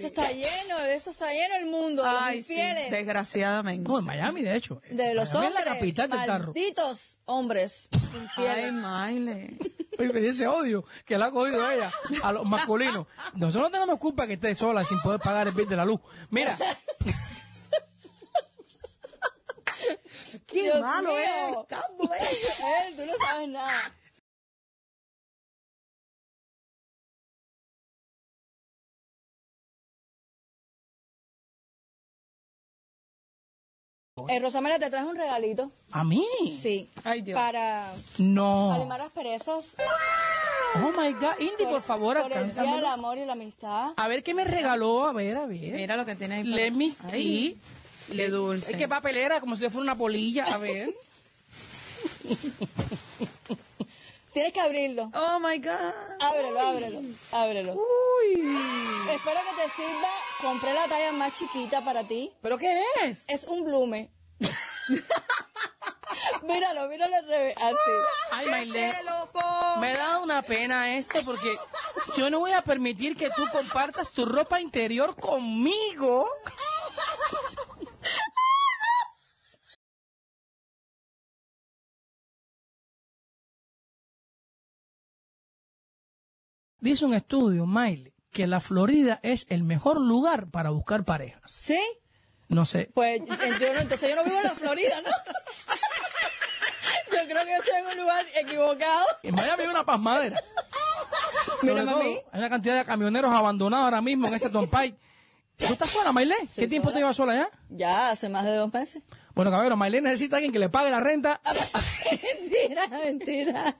Eso está lleno, de eso está lleno el mundo. de los Ay, sí, infieles. desgraciadamente. No, en Miami, de hecho. de los Miami hombres. es la capital del tarro. malditos hombres Ay, infieles. Maile. Oye, ese odio que le ha cogido ella a los masculinos. Nosotros no tenemos culpa que esté sola sin poder pagar el bill de la luz. Mira. Qué Dios malo es. mío. Él, tú no sabes nada. Eh, Rosamela, te traje un regalito. ¿A mí? Sí. Ay, Dios. Para No. alimar las perezas. Oh my God. Indy, por, favor, Por el Día del. Amor y la Amistad. A ver qué me regaló. A ver, a ver. Mira lo que tiene ahí. Let me Ay, see. Qué dulce. Es que papelera, como si fuera una polilla. A ver. Tienes que abrirlo. Oh my God. Ábrelo, ábrelo, ábrelo. Uy. Espero que te sirva. Compré la talla más chiquita para ti. ¿Pero qué es? Es un blume. míralo, míralo al revés. Así. Ay, Maile. Me da una pena esto porque yo no voy a permitir que tú compartas tu ropa interior conmigo. Dice un estudio, Miley, que la Florida es el mejor lugar para buscar parejas. ¿Sí? No sé. Pues eh, yo no, entonces yo no vivo en la Florida, ¿no? yo creo que yo estoy en un lugar equivocado. En Miami hay una pasmadera. Mira, todo, mami. hay una cantidad de camioneros abandonados ahora mismo en este Tompay. ¿Tú estás sola, Maile? ¿Qué tiempo sola. te llevas sola ya? Ya, hace más de dos meses. Bueno, cabrón, Maile necesita a alguien que le pague la renta mentira, mentira.